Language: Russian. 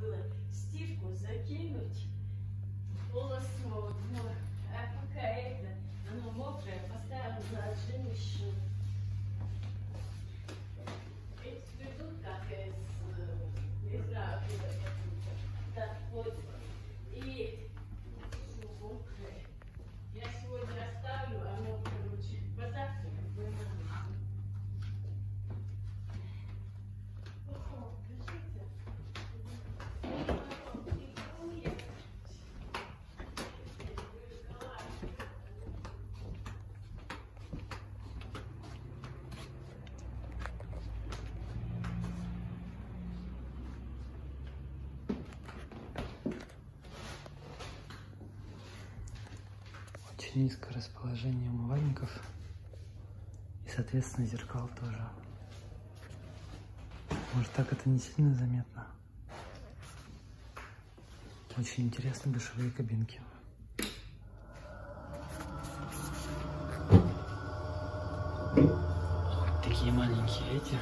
было стирку закинуть полосу, ну, а пока это, оно мокрое, поставила на. Эти придут как из, э, не знаю, так вот, и всё мокрое. Очень низкое расположение умывальников и, соответственно, зеркал тоже. Может, так это не сильно заметно. Очень интересные душевые кабинки. Вот такие маленькие эти.